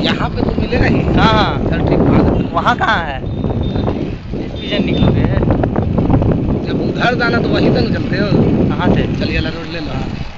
यहाँ पे तो मिलेगा ही। हाँ हाँ। चल ठीक बात तो- वहाँ कहाँ है? किचन निकलोगे जब उधर जाना तो वहीं तक चलते हो। कहाँ से? चलिए रोड ले लो। हाँ।